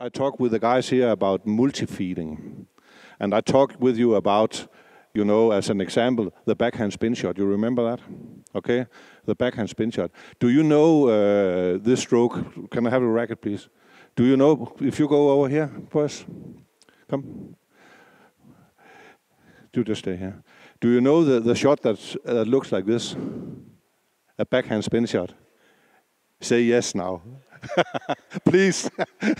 I talk with the guys here about multi-feeding. And I talked with you about, you know, as an example, the backhand spin shot. You remember that? Okay? The backhand spin shot. Do you know uh, this stroke? Can I have a racket, please? Do you know, if you go over here first, come. Do just stay here. Do you know the, the shot that's, that looks like this? A backhand spin shot. Say yes now. Please.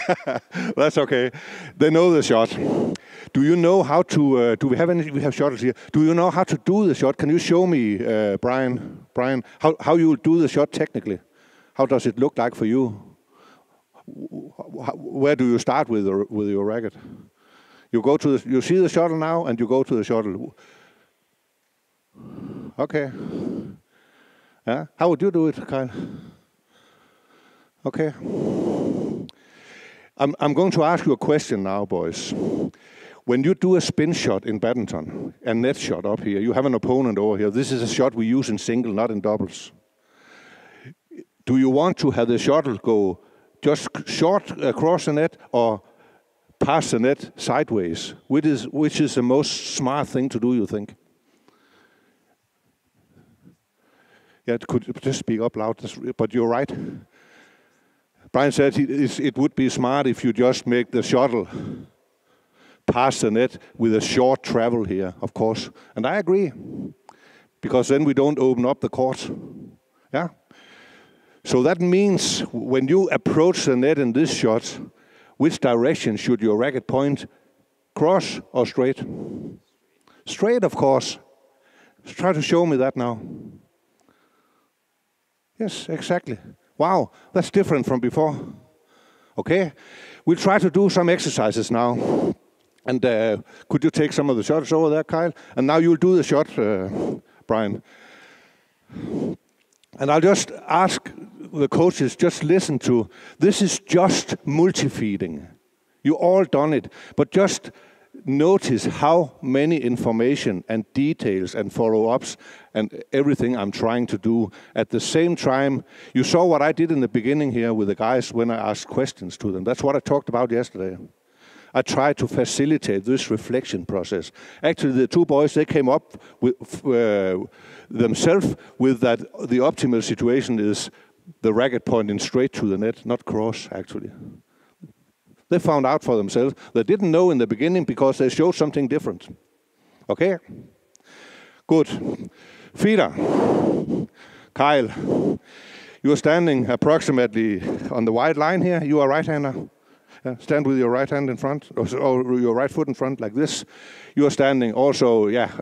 That's okay. They know the shot. Do you know how to, uh, do we have any, we have shotters here. Do you know how to do the shot? Can you show me, uh, Brian, Brian, how, how you do the shot technically? How does it look like for you? Where do you start with, with your racket? You go to the, you see the shuttle now and you go to the shuttle. Okay. Yeah. How would you do it, Kyle? Okay. I'm, I'm going to ask you a question now, boys. When you do a spin shot in badminton, a net shot up here, you have an opponent over here. This is a shot we use in single, not in doubles. Do you want to have the shuttle go just short across the net or pass the net sideways? Which is, which is the most smart thing to do, you think? Yeah, it could just speak up loud, but you're right. Brian said it would be smart if you just make the shuttle pass the net with a short travel here, of course. And I agree, because then we don't open up the court. Yeah? So that means when you approach the net in this shot, which direction should your racket point? Cross or straight? Straight, of course. Try to show me that now. Yes, exactly. Wow, that's different from before. Okay, we'll try to do some exercises now. And uh, could you take some of the shots over there, Kyle? And now you'll do the shot, uh, Brian. And I'll just ask the coaches, just listen to, this is just multi-feeding. You all done it, but just notice how many information and details and follow-ups and everything I'm trying to do at the same time. You saw what I did in the beginning here with the guys when I asked questions to them. That's what I talked about yesterday. I tried to facilitate this reflection process. Actually, the two boys, they came up with uh, themselves with that the optimal situation is the racket pointing straight to the net, not cross, actually. They found out for themselves. They didn't know in the beginning because they showed something different. Okay? Good. Feeder. Kyle. You are standing approximately on the white line here. You are right-hander. Stand with your right hand in front, or, or your right foot in front like this. You are standing also, yeah,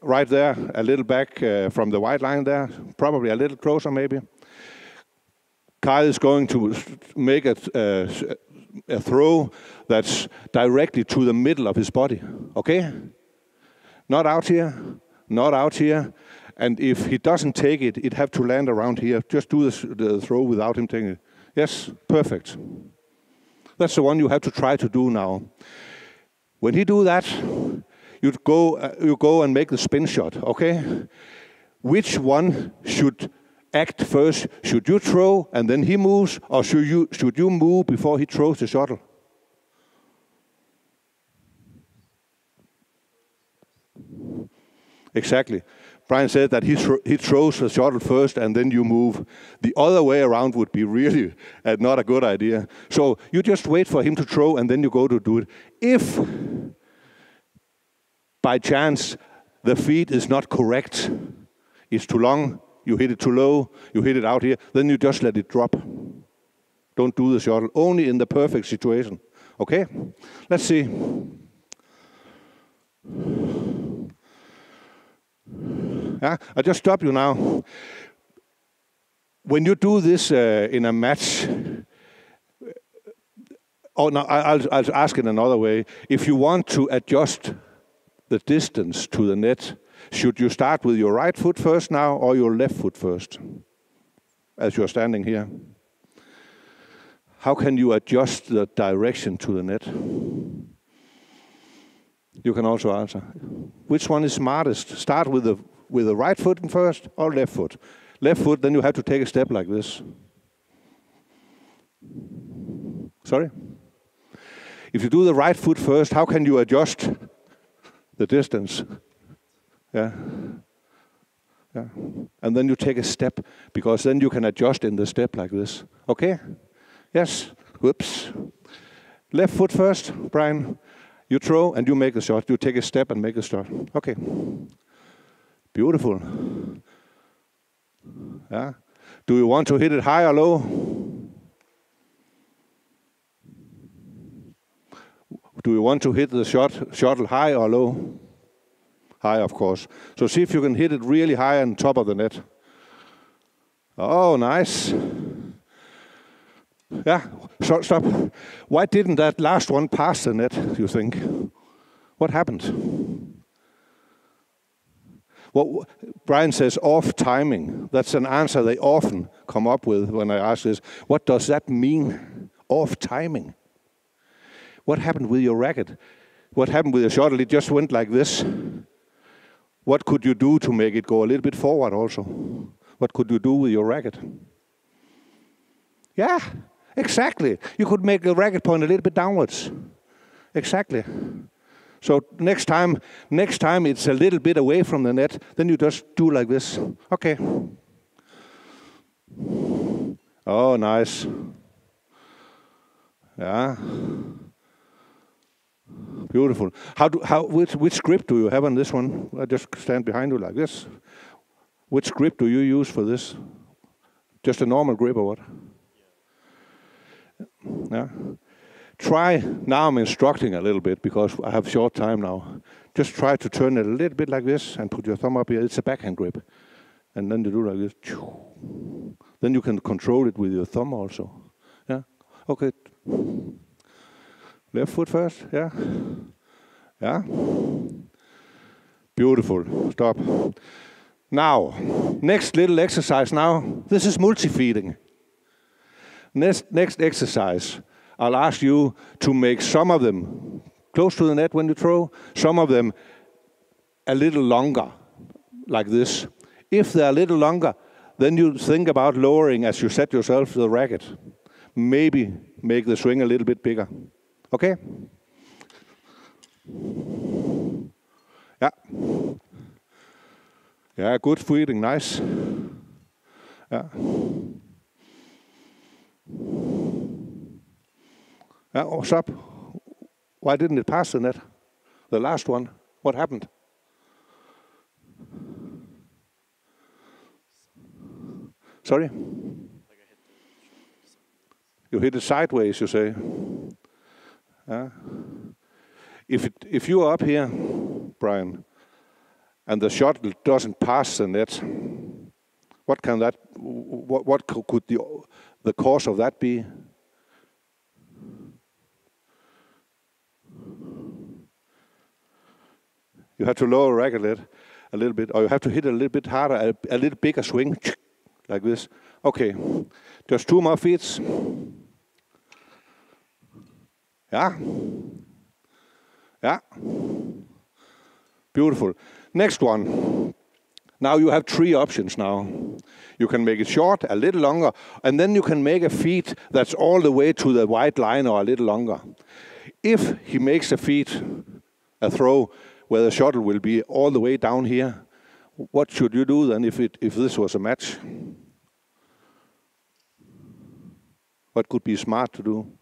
right there, a little back uh, from the white line there, probably a little closer maybe. Kyle is going to make a, uh, a throw that's directly to the middle of his body. Okay? Not out here, not out here. And if he doesn't take it, it have to land around here. Just do the, throw without him taking it. Yes, perfect. That's the one you have to try to do now. When he do that, you go, uh, you go and make the spin shot, okay? Which one should act first? Should you throw and then he moves, or should you, should you move before he throws the shuttle? Exactly. Brian said that he, he throws the shuttle first and then you move. The other way around would be really uh, not a good idea. So you just wait for him to throw and then you go to do it. If by chance the feed is not correct, it's too long, you hit it too low, you hit it out here, then you just let it drop. Don't do the shuttle, only in the perfect situation. Okay? Let's see. Yeah, I just stop you now. When you do this uh, in a match, oh no, I'll, I'll ask it another way. If you want to adjust the distance to the net, should you start with your right foot first now or your left foot first as you're standing here? How can you adjust the direction to the net? You can also answer. Which one is smartest? Start with the with the right foot first or left foot. Left foot, then you have to take a step like this. Sorry? if you do the right foot first, how can you adjust the distance? Yeah. Yeah. And then you take a step because then you can adjust in the step like this. Okay? Yes. Whoops. Left foot first, Brian. You throw and you make a shot. You take a step and make a shot. Okay. Beautiful. Yeah. Do you want to hit it high or low? Do you want to hit the shot shuttle high or low? High, of course. So see if you can hit it really high on top of the net. Oh, nice. Yeah, so, stop. Why didn't that last one pass the net, you think? What happened? Well, Brian says off timing. That's an answer they often come up with when I ask this. What does that mean? Off timing. What happened with your racket? What happened with your shuttle? It just went like this. What could you do to make it go a little bit forward also? What could you do with your racket? Yeah, exactly. You could make the racket point a little bit downwards. Exactly. So next time, next time it's a little bit away from the net, then you just do like this. Okay. Oh, nice. Yeah. Beautiful. How do how which which grip do you have on this one? I just stand behind you like this. Which grip do you use for this? Just a normal grip or what? Yeah. Try now. I'm instructing a little bit because I have short time now. Just try to turn it a little bit like this and put your thumb up here. It's a backhand grip, and then you do like this. Then you can control it with your thumb also. Yeah. Okay. Left foot first, yeah. Yeah. Beautiful. Stop. Now, next little exercise now. This is multi-feeding. Next, next exercise, I'll ask you to make some of them close to the net when you throw, some of them a little longer, like this. If they're a little longer, then you think about lowering as you set yourself the racket. Maybe make the swing a little bit bigger. Okay? Yeah. Yeah, good feeding, nice. Yeah. Yeah, what's up? Why didn't it pass the net? The last one. What happened? Sorry? You hit it sideways, you say. Uh, if, it, if you are up here, Brian, and the shot doesn't pass the net, what can that, what, what could the, the cause of that be? You have to lower racket a little bit, or you have to hit a little bit harder, a, a little bigger swing, like this. Okay, just two more feet. Yeah. Yeah. Beautiful. Next one. Now you have three options now. You can make it short, a little longer, and then you can make a feet that's all the way to the white line or a little longer. If he makes a feet, a throw, where the shuttle will be all the way down here, what should you do then if, it, if this was a match? What could be smart to do?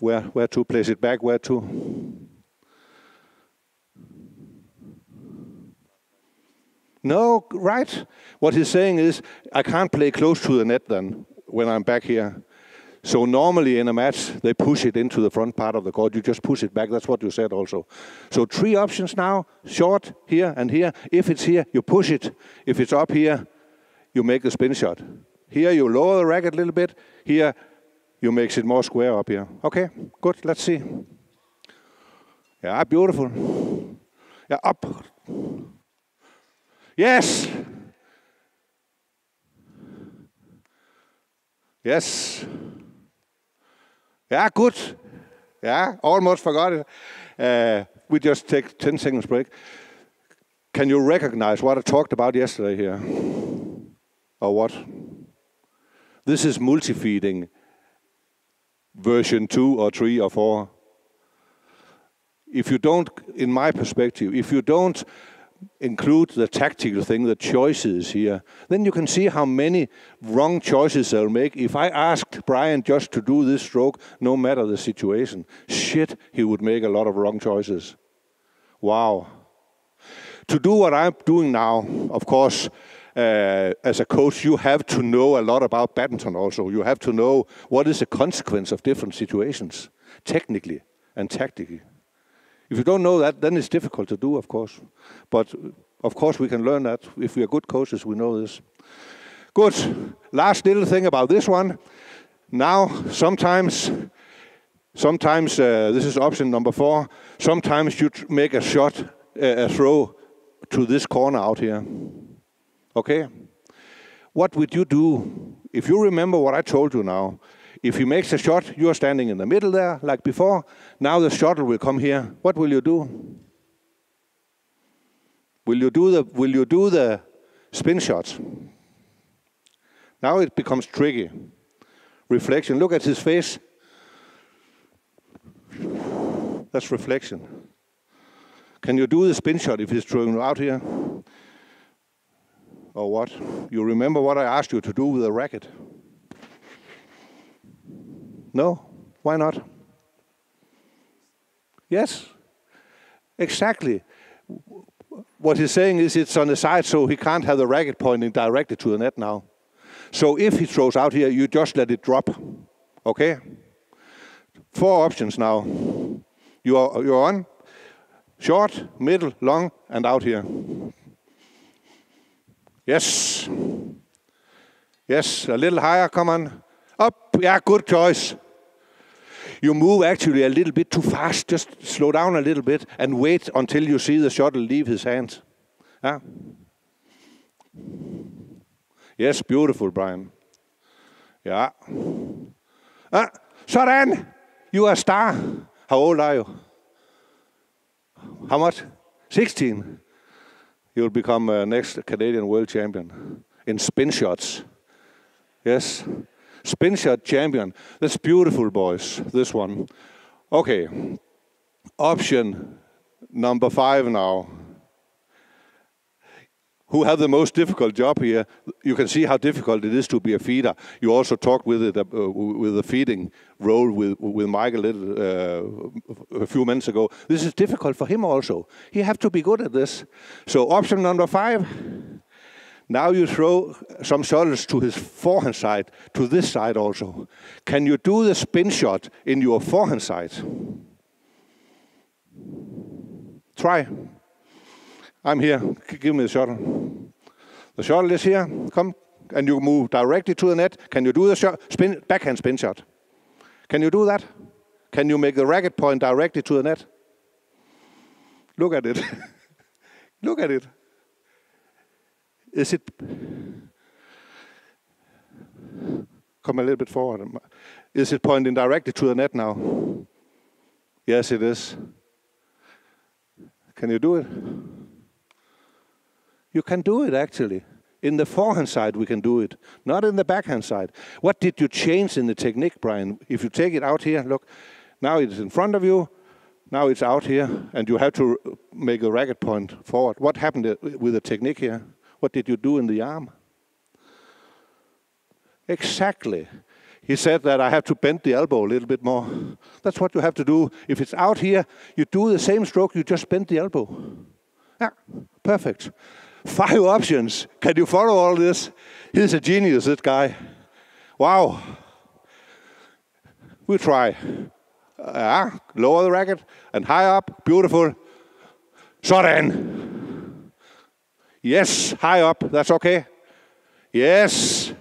Where, where to place it back, where to. No, right. What he's saying is, I can't play close to the net then when I'm back here. So normally in a match, they push it into the front part of the court. You just push it back. That's what you said also. So three options now, short, here, and here. If it's here, you push it. If it's up here, you make a spin shot. Here, you lower the racket a little bit. Here, you makes it more square up here. Okay, good. Let's see. Yeah, beautiful. Yeah, up. Yes. Yes. Yeah, good. Yeah, almost forgot it. Uh, we just take 10 seconds break. Can you recognize what I talked about yesterday here? Or what? This is multi-feeding version two or three or four. If you don't, in my perspective, if you don't include the tactical thing, the choices here, then you can see how many wrong choices they'll make. If I asked Brian just to do this stroke, no matter the situation, shit, he would make a lot of wrong choices. Wow. To do what I'm doing now, of course, uh, as a coach, you have to know a lot about badminton also. You have to know what is the consequence of different situations, technically and tactically. If you don't know that, then it's difficult to do, of course. But of course, we can learn that. If we are good coaches, we know this. Good. Last little thing about this one. Now, sometimes, sometimes uh, this is option number four. Sometimes you make a shot, uh, a throw to this corner out here. Okay? What would you do if you remember what I told you now? If he makes a shot, you are standing in the middle there, like before. Now the shuttle will come here. What will you do? Will you do the, will you do the spin shots? Now it becomes tricky. Reflection. Look at his face. That's reflection. Can you do the spin shot if he's throwing out here? Or what? You remember what I asked you to do with the racket? No? Why not? Yes, exactly. What he's saying is it's on the side, so he can't have the racket pointing directly to the net now. So if he throws out here, you just let it drop. Okay? Four options now. You are, you're on short, middle, long, and out here. Yes. Yes, a little higher, come on. Up, yeah, good choice. You move actually a little bit too fast. Just slow down a little bit and wait until you see the shuttle leave his hands. Yeah. Yes, beautiful, Brian. Yeah. Ah, sådan. You are a star. How old are you? How much? 16. You'll become uh, next Canadian world champion in spin shots. Yes. Spin shot champion. That's beautiful, boys, this one. Okay. Option number five now. Who have the most difficult job here? You can see how difficult it is to be a feeder. You also talked with it uh, with the feeding role with with Michael uh, a few minutes ago. This is difficult for him also. He have to be good at this. So option number five now you throw some shuttles to his forehand side, to this side also. Can you do the spin shot in your forehand side? Try. I'm here. Give me the shuttle. The shuttle is here. Come. And you move directly to the net. Can you do the shot? Spin, backhand spin shot. Can you do that? Can you make the racket point directly to the net? Look at it. Look at it. Is it come a little bit forward? Is it pointing directly to the net now? Yes, it is. Can you do it? You can do it actually. In the forehand side, we can do it, not in the backhand side. What did you change in the technique, Brian? If you take it out here, look, now it's in front of you, now it's out here, and you have to make a racket point forward. What happened uh, with the technique here? What did you do in the arm? Exactly. He said that I have to bend the elbow a little bit more. That's what you have to do. If it's out here, you do the same stroke, you just bend the elbow. Yeah, perfect. Five options. Can you follow all this? He's a genius, this guy. Wow. We try. Uh, lower the racket and high up. Beautiful. Sådan. Yes, high up. That's okay. Yes.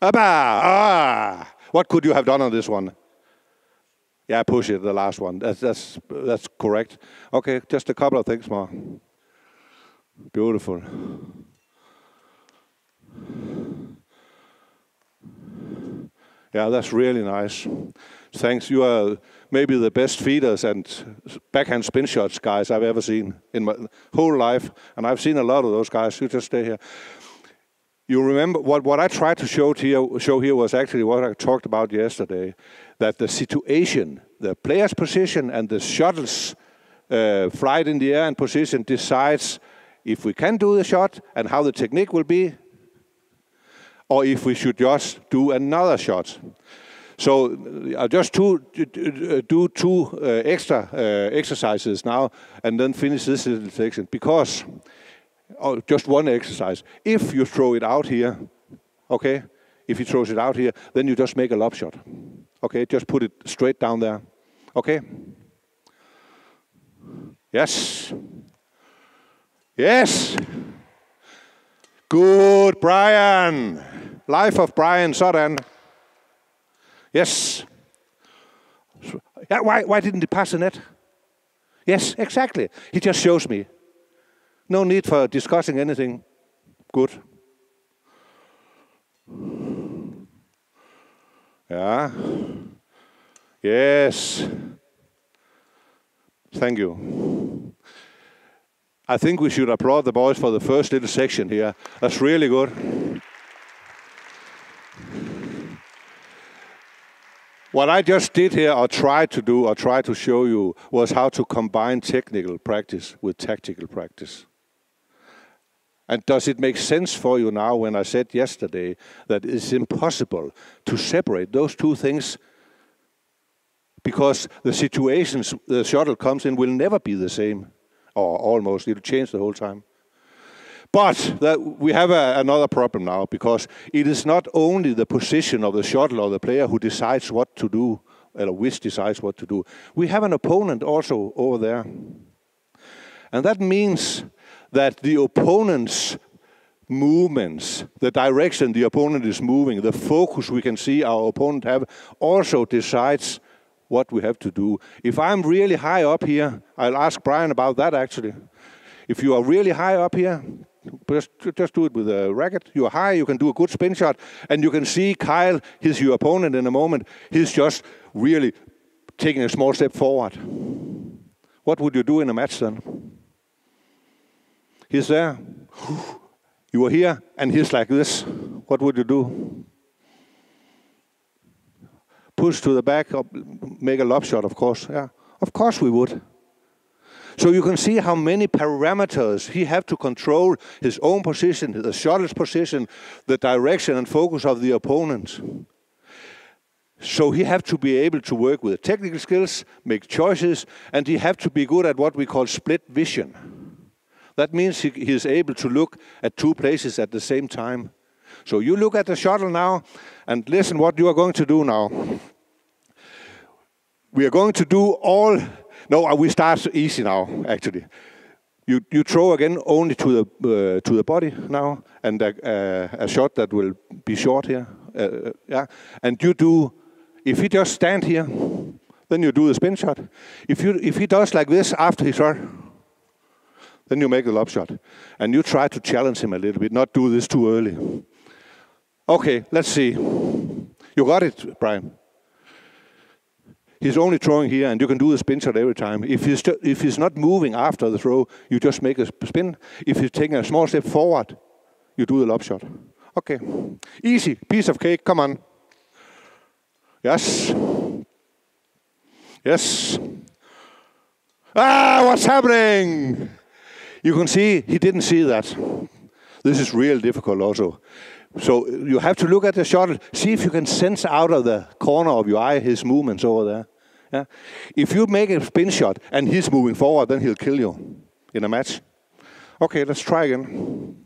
Abba. Ah. What could you have done on this one? Yeah, push it, the last one. That's, that's, that's correct. Okay, just a couple of things more. Beautiful. Yeah, that's really nice. Thanks. You are maybe the best feeders and backhand spin shots guys I've ever seen in my whole life. And I've seen a lot of those guys. You just stay here. you remember what, what I tried to show here, show here was actually what I talked about yesterday, that the situation, the player's position and the shuttle's uh, flight in the air and position decides if we can do the shot and how the technique will be, or if we should just do another shot. So I'll just two, do two uh, extra uh, exercises now and then finish this little section because oh, just one exercise. If you throw it out here, okay, if he throws it out here, then you just make a lob shot. Okay, just put it straight down there. Okay? Yes. Yes. Good, Brian. Life of Brian, sådan. Yes. Why, why didn't he pass the net? Yes, exactly. He just shows me. No need for discussing anything. Good. Yeah. Yes. Thank you. I think we should applaud the boys for the first little section here. That's really good. What I just did here, or tried to do, or tried to show you, was how to combine technical practice with tactical practice. And does it make sense for you now when I said yesterday that it's impossible to separate those two things because the situations the shuttle comes in will never be the same, or almost, it'll change the whole time. But that we have a, another problem now because it is not only the position of the shuttle or the player who decides what to do, or which decides what to do. We have an opponent also over there. And that means that the opponent's movements, the direction the opponent is moving, the focus we can see our opponent have, also decides what we have to do. If I'm really high up here, I'll ask Brian about that actually. If you are really high up here, just, just do it with a racket. You're high, you can do a good spin shot, and you can see Kyle, he's your opponent in a moment, he's just really taking a small step forward. What would you do in a match then? He's there. You are here, and he's like this. What would you do? Push to the back, make a lob shot, of course. Yeah, of course we would. So you can see how many parameters he have to control his own position, the shuttle's position, the direction and focus of the opponent. So he have to be able to work with technical skills, make choices, and he have to be good at what we call split vision. That means he, he is able to look at two places at the same time. So you look at the shuttle now, and listen what you are going to do now. We are going to do all no, uh, we start easy now, actually. You, you throw again only to the, uh, to the body now, and a, uh, a shot that will be short here. Uh, uh, yeah, And you do, if he just stand here, then you do the spin shot. If, you, if he does like this after he shot, then you make the lob shot. And you try to challenge him a little bit, not do this too early. Okay, let's see. You got it, Brian. He's only throwing here, and you can do the spin shot every time. If he's, if he's not moving after the throw, you just make a spin. If he's taking a small step forward, you do the lob shot. Okay. Easy. Piece of cake. Come on. Yes. Yes. Ah, what's happening? You can see he didn't see that. This is real difficult also. So you have to look at the shuttle, see if you can sense out of the corner of your eye his movements over there. Yeah? If you make a spin shot and he's moving forward, then he'll kill you in a match. Okay, let's try again.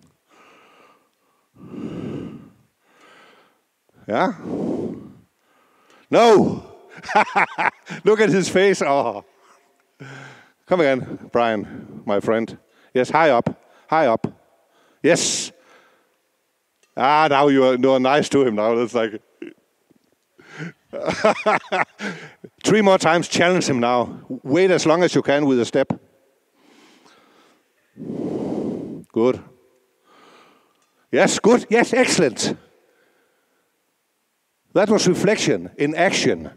Yeah? No! Look at his face. Oh. Come again, Brian, my friend. Yes, high up. High up. Yes. Ah, now you are, you are nice to him now. It's like. Three more times, challenge him now. Wait as long as you can with a step. Good. Yes, good. Yes, excellent. That was reflection in action.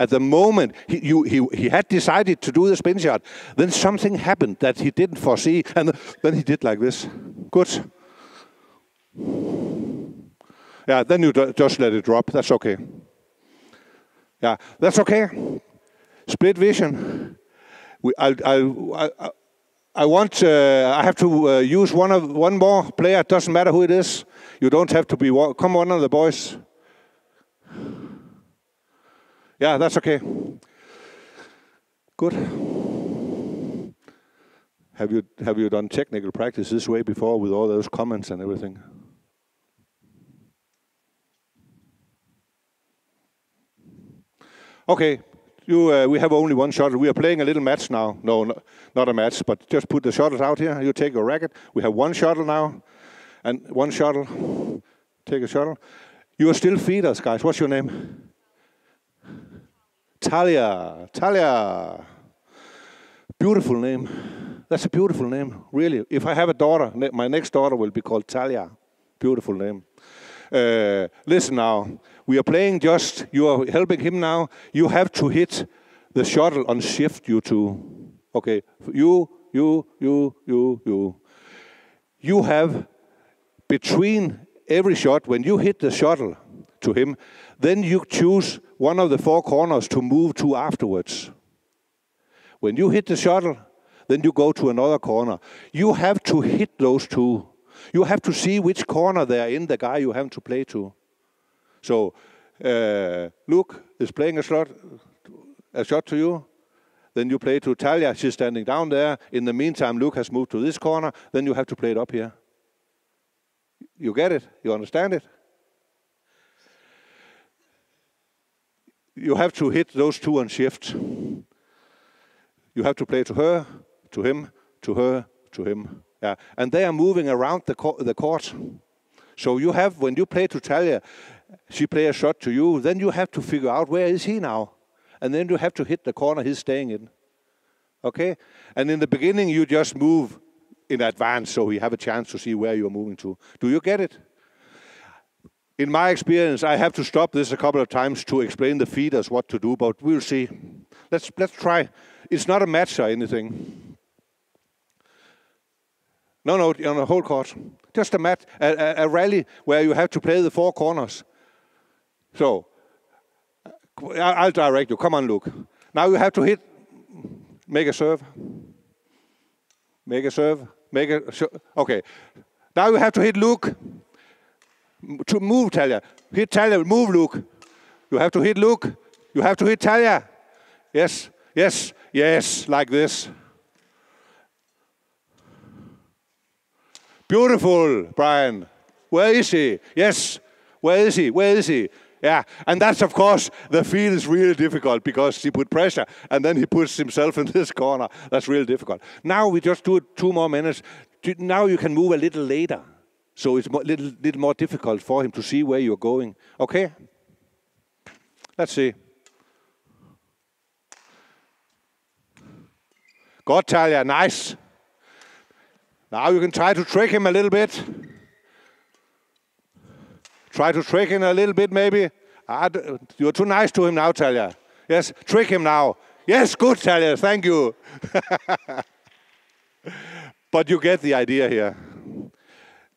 At the moment he, you, he, he had decided to do the spin shot, then something happened that he didn't foresee, and then he did like this. Good. Yeah, then you just let it drop. That's okay. Yeah, that's okay. Split vision. We, I, I, I, I want. Uh, I have to uh, use one of one more player. It doesn't matter who it is. You don't have to be. Come one of the boys. Yeah, that's okay. Good. Have you have you done technical practice this way before with all those comments and everything? Okay, you, uh, we have only one shuttle. We are playing a little match now. No, no, not a match, but just put the shuttles out here. You take your racket. We have one shuttle now, and one shuttle. Take a shuttle. You are still feeders, guys. What's your name? Talia. Talia. Beautiful name. That's a beautiful name, really. If I have a daughter, my next daughter will be called Talia. Beautiful name. Uh, listen now. We are playing just, you are helping him now. You have to hit the shuttle on shift, you two. Okay, you, you, you, you, you. You have between every shot, when you hit the shuttle to him, then you choose one of the four corners to move to afterwards. When you hit the shuttle, then you go to another corner. You have to hit those two. You have to see which corner they are in, the guy you have to play to. So uh, Luke is playing a shot, a shot to you. Then you play to Talia. She's standing down there. In the meantime, Luke has moved to this corner. Then you have to play it up here. You get it? You understand it? You have to hit those two on shift. You have to play to her, to him, to her, to him. Yeah. And they are moving around the, co- the court. So you have, when you play to Talia, she play a shot to you, then you have to figure out where is he now, and then you have to hit the corner he's staying in. Okay, and in the beginning you just move in advance so you have a chance to see where you're moving to. Do you get it? In my experience, I have to stop this a couple of times to explain the feeders what to do, but we'll see. Let's let's try. It's not a match or anything. No, no, on a whole court. Just a mat, a, a, rally where you have to play the four corners. So, I'll direct you. Come on, Luke. Now you have to hit, make a serve. Make a serve. Make a, okay. Now you have to hit Luke. To move Talia. Hit Talia, move Luke. You have to hit Luke. You have to hit Talia. Yes, yes, yes, like this. Beautiful, Brian. Where is he? Yes. Where is he? Where is he? Yeah, and that's of course the field is really difficult because he put pressure and then he puts himself in this corner. That's really difficult. Now we just do it two more minutes. Now you can move a little later, so it's a little, little more difficult for him to see where you're going. Okay? Let's see. Got Talia, nice. Now you can try to trick him a little bit. Try to trick him a little bit, maybe. Ah, you're too nice to him now, Talia. Yes, trick him now. Yes, good, Talia. Thank you. but you get the idea here.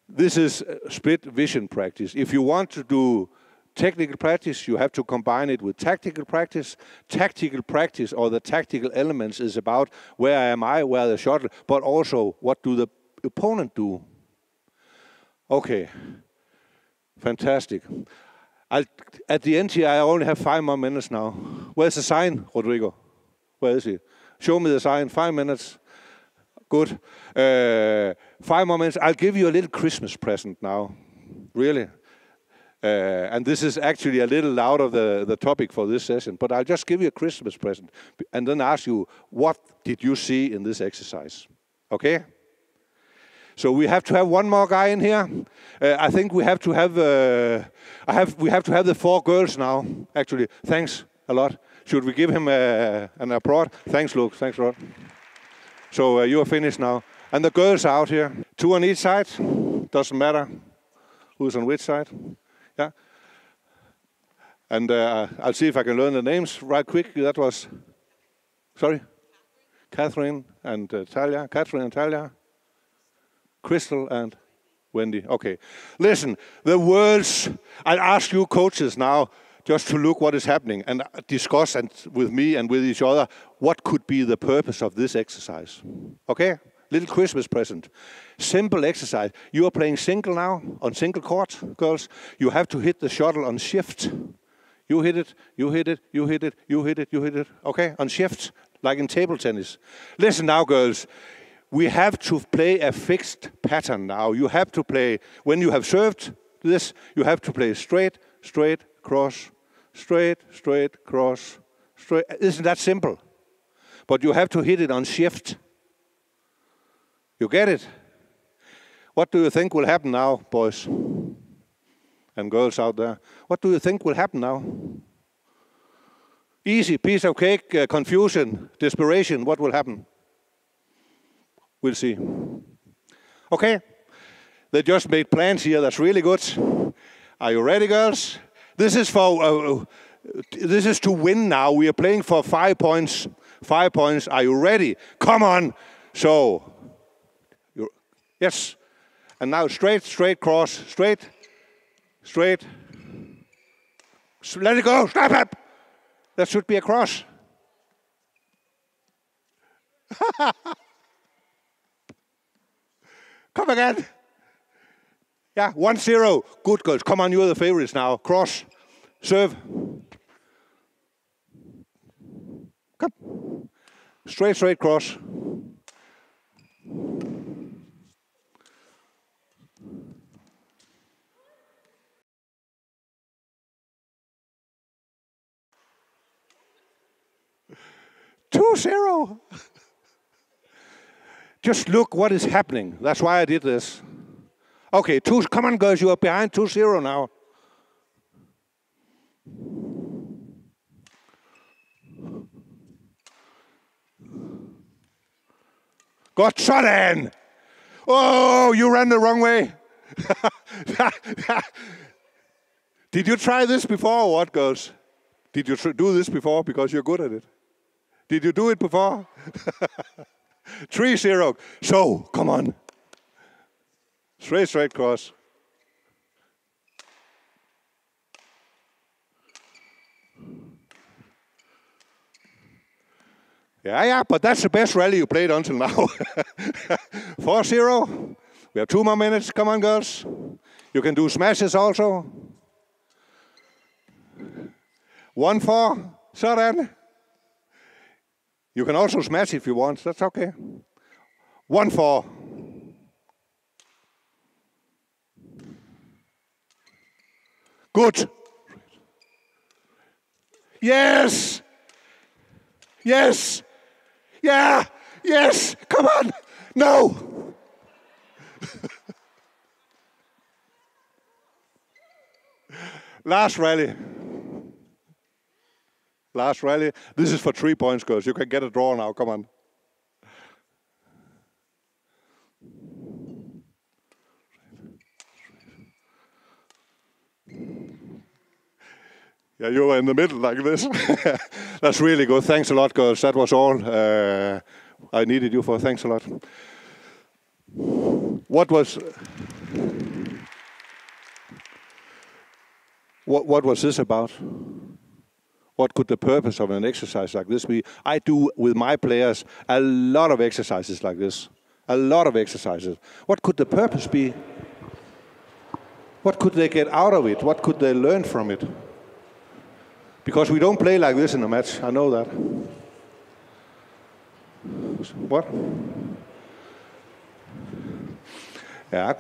This is split vision practice. If you want to do technical practice, you have to combine it with tactical practice. Tactical practice or the tactical elements is about where am I, where the shuttle, but also what do the opponent do. Okay. Fantastic. I'll, at the end here, I only have five more minutes now. Where's the sign, Rodrigo? Where is he? Show me the sign. Five minutes. Good. Uh, five more minutes. I'll give you a little Christmas present now. Really. Uh, and this is actually a little out of the, the topic for this session, but I'll just give you a Christmas present and then ask you, what did you see in this exercise? Okay? So we have to have one more guy in here. Uh, I think we have to have. Uh, I have. We have to have the four girls now. Actually, thanks a lot. Should we give him uh, an applaud? Thanks, Luke. Thanks, Rod. So uh, you are finished now, and the girls are out here. Two on each side. Doesn't matter who's on which side. Yeah. And uh, I'll see if I can learn the names right quick. That was, sorry, Catherine and uh, Talia. Catherine and Talia. Crystal and Wendy. Okay. Listen, the words, I'll ask you coaches now just to look what is happening and discuss and with me and with each other what could be the purpose of this exercise. Okay? Little Christmas present. Simple exercise. You are playing single now on single court, girls. You have to hit the shuttle on shift. You hit it, you hit it, you hit it, you hit it, you hit it. Okay? On shift, like in table tennis. Listen now, girls we have to play a fixed pattern now. You have to play, when you have served this, you have to play straight, straight, cross, straight, straight, cross, straight. Isn't that simple? But you have to hit it on shift. You get it? What do you think will happen now, boys and girls out there? What do you think will happen now? Easy, piece of cake, uh, confusion, desperation. What will happen? We'll see. Okay, they just made plans here. That's really good. Are you ready, girls? This is for. Uh, this is to win now. We are playing for five points. Five points. Are you ready? Come on. So, yes. And now straight, straight cross, straight, straight. Let it go. Stop it. That should be a cross. Come again. Yeah, 1 0. Good girls. Come on, you're the favorites now. Cross. Serve. Come. Straight, straight cross. Two zero. Just look what is happening. That's why I did this. Okay, two, come on, girls, you are behind 2 0 now. Got shot in. Oh, you ran the wrong way. Did you try this before or what, girls? Did you do this before because you're good at it? Did you do it before? 3 0. So, come on. Straight, straight cross. Yeah, yeah, but that's the best rally you played until now. 4 0. We have two more minutes. Come on, girls. You can do smashes also. 1 4. Sådan. You can also smash if you want. That's okay. One four. Good. Yes. Yes. Yeah. Yes. Come on. No. Last rally. Last rally. This is for three points, girls. You can get a draw now. Come on. Yeah, you were in the middle like this. That's really good. Thanks a lot, girls. That was all uh, I needed you for. Thanks a lot. What was what, what was this about? What could the purpose of an exercise like this be? I do with my players a lot of exercises like this. A lot of exercises. What could the purpose be? What could they get out of it? What could they learn from it? Because we don't play like this in a match. I know that. What? Yeah,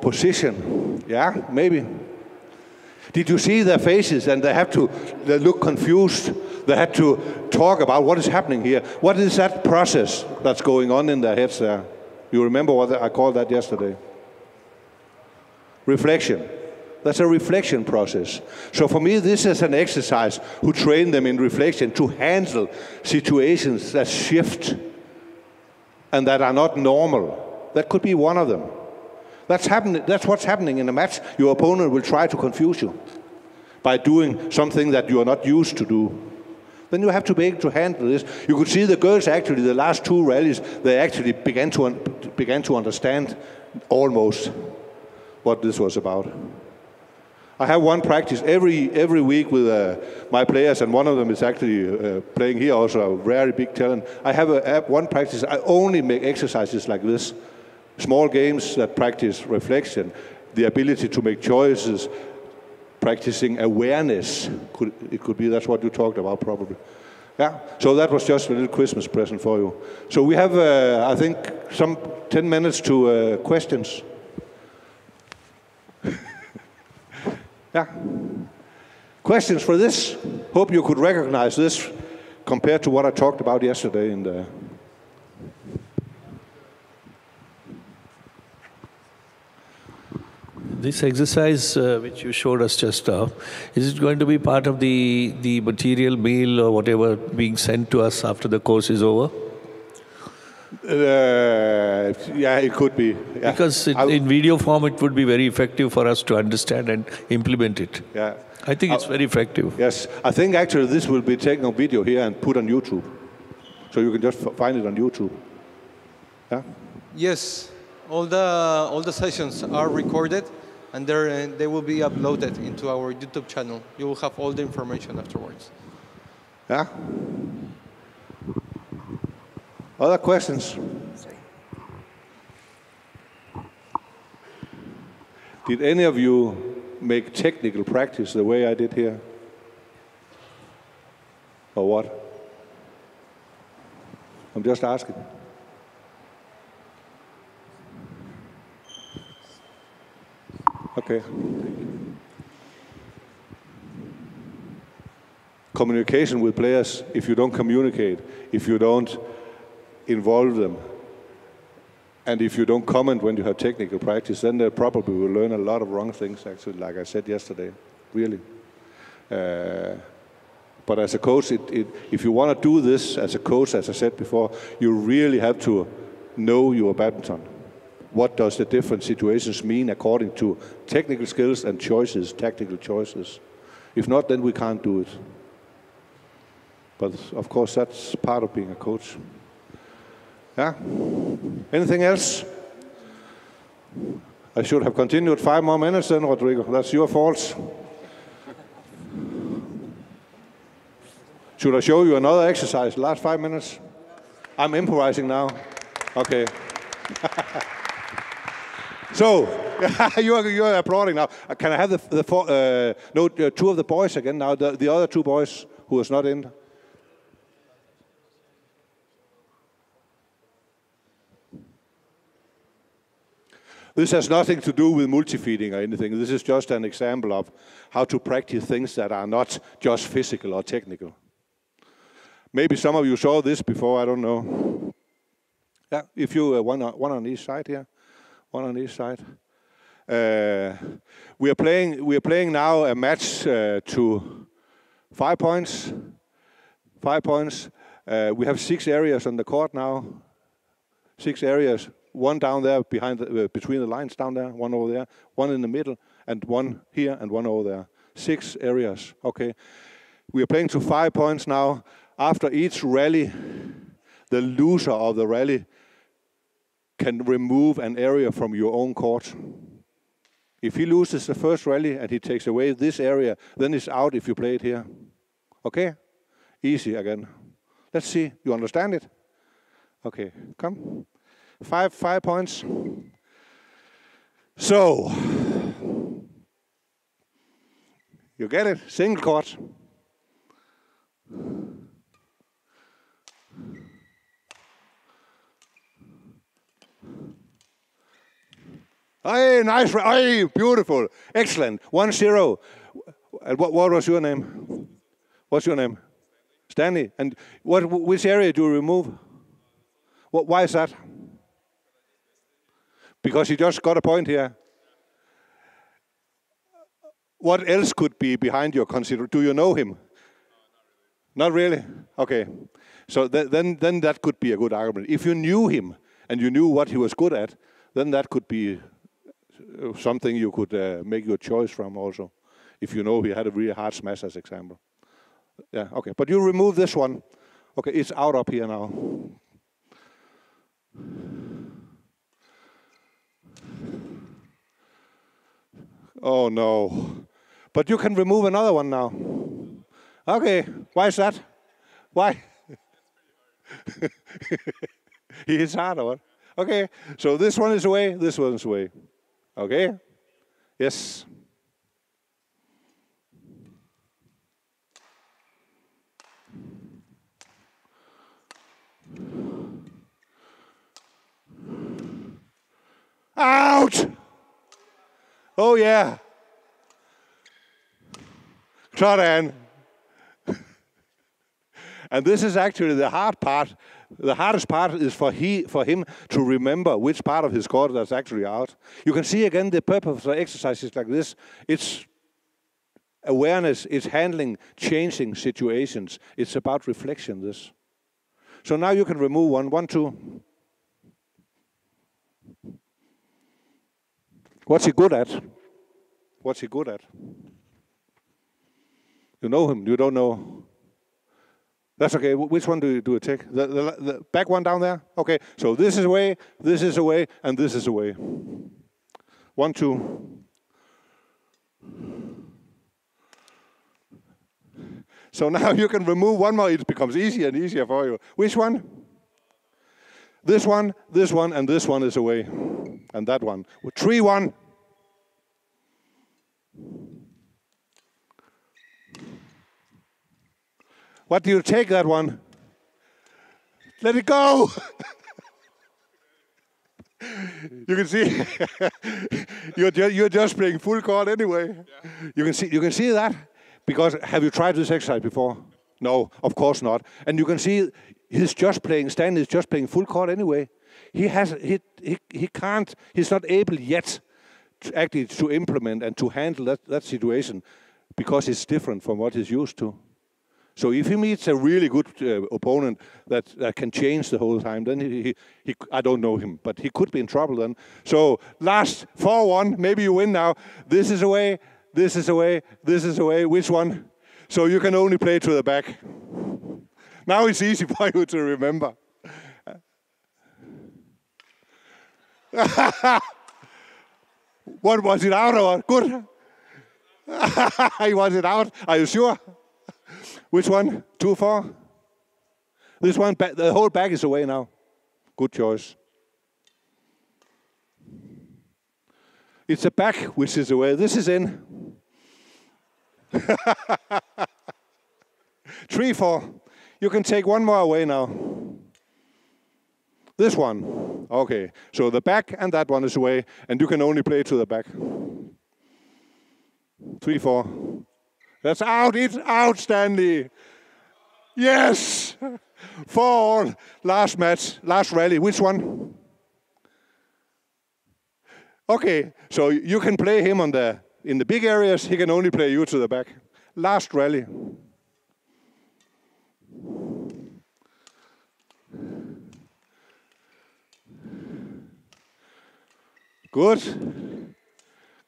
position. Yeah, maybe. Did you see their faces and they have to they look confused? They had to talk about what is happening here. What is that process that's going on in their heads there? You remember what I called that yesterday? Reflection. That's a reflection process. So for me, this is an exercise who train them in reflection to handle situations that shift and that are not normal. That could be one of them. That's, happen- that's what's happening in a match. Your opponent will try to confuse you by doing something that you are not used to do. Then you have to be able to handle this. You could see the girls actually, the last two rallies, they actually began to, un- began to understand almost what this was about. I have one practice every every week with uh, my players, and one of them is actually uh, playing here, also a very big talent. I have a, one practice. I only make exercises like this, small games that practice reflection, the ability to make choices, practicing awareness. Could, it could be that's what you talked about, probably. Yeah. So that was just a little Christmas present for you. So we have, uh, I think, some 10 minutes to uh, questions. yeah. Questions for this? Hope you could recognize this compared to what I talked about yesterday in the. This exercise uh, which you showed us just now, is it going to be part of the, the material meal or whatever being sent to us after the course is over? Uh, yeah, it could be. Yeah. Because it, in video form, it would be very effective for us to understand and implement it. Yeah. I think it's very effective. Yes, I think actually this will be taken on video here and put on YouTube, so you can just find it on YouTube. Yeah. Yes, all the all the sessions are recorded and uh, they will be uploaded into our YouTube channel. You will have all the information afterwards. Yeah? Other questions? Did any of you make technical practice the way I did here? Or what? I'm just asking. Okay. Communication with players, if you don't communicate, if you don't involve them, and if you don't comment when you have technical practice, then they probably will learn a lot of wrong things, actually, like I said yesterday, really. Uh, but as a coach, it, it, if you want to do this as a coach, as I said before, you really have to know your badminton what does the different situations mean according to technical skills and choices, tactical choices. If not, then we can't do it. But of course, that's part of being a coach. Yeah? Anything else? I should have continued five more minutes then, Rodrigo. That's your fault. Should I show you another exercise? Last five minutes? I'm improvising now. Okay. So, you are you are applauding now. Uh, can I have the the four, uh, no uh, two of the boys again now? The the other two boys who was not in. This has nothing to do with multi-feeding or anything. This is just an example of how to practice things that are not just physical or technical. Maybe some of you saw this before, I don't know. Yeah, if you uh, one, on, one on each side here one on each side. Uh, we are playing. We are playing now a match uh, to five points. Five points. Uh, we have six areas on the court now. Six areas. One down there behind, the, uh, between the lines down there. One over there. One in the middle, and one here, and one over there. Six areas. Okay. We are playing to five points now. After each rally, the loser of the rally can remove an area from your own court. If he loses the first rally and he takes away this area, then it's out if you play it here. Okay? Easy again. Let's see. You understand it? Okay, come. Five, five points. So, you get it? Single court. Hey, nice. Hey, beautiful. Excellent. One zero. What, what was your name? What's your name? Stanley. And what, which area do you remove? What, why is that? Because he just got a point here. What else could be behind your consider? Do you know him? Not really. Okay. So th then, then that could be a good argument. If you knew him and you knew what he was good at, then that could be something you could uh, make your choice from also, if you know he had a really hard smash as example. Yeah, okay. But you remove this one. Okay, it's out up here now. Oh no. But you can remove another one now. Okay, why is that? Why? he hits harder. Okay, so this one is away, this one is away. Okay? Yes. Out! Oh yeah. Claudan. And this is actually the hard part. The hardest part is for he for him to remember which part of his chord that's actually out. You can see again the purpose of exercises like this. It's awareness, it's handling changing situations. It's about reflection, this. So now you can remove one, one, two. What's he good at? What's he good at? You know him, you don't know. That's okay. Which one do you do a tick? The, the, the back one down there? Okay, so this is away, this is away, and this is away. One, two. So now you can remove one more, it becomes easier and easier for you. Which one? This one, this one, and this one is away. And that one. Three, one. What do you take that one? Let it go. you can see you're, just, you're just playing full court anyway. Yeah. You can see you can see that because have you tried this exercise before? No, of course not. And you can see he's just playing. Stan is just playing full court anyway. He has he he, he can't. He's not able yet to actually to implement and to handle that, that situation because it's different from what he's used to. So if he meets a really good uh, opponent that, that can change the whole time, then he, he, he, I don't know him, but he could be in trouble then. So last 4-1, maybe you win now. This is away, this is away, this is away. Which one? So you can only play to the back. Now it's easy for you to remember. what was it out or good? was it out? Are you sure? Which one? Two, four? This one, the whole bag is away now. Good choice. It's a back which is away. This is in. Three, four. You can take one more away now. This one. Okay. So the back and that one is away, and you can only play to the back. Three, four. That's out. It's out, Stanley. Yes. Four. Last match, last rally. Which one? Okay, so you can play him on the in the big areas. He can only play you to the back. Last rally. Good.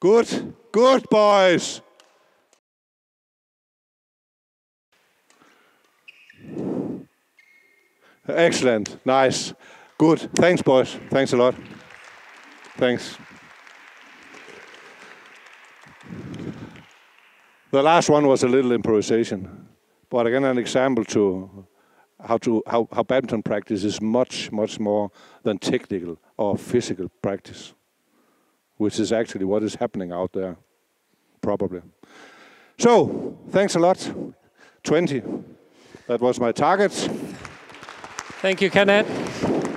Good. Good, boys. Excellent. Nice. Good. Thanks, boys. Thanks a lot. Thanks. The last one was a little improvisation, but again, an example to how to how, how badminton practice is much much more than technical or physical practice, which is actually what is happening out there, probably. So, thanks a lot. 20. That was my target. Thank you, Kenneth.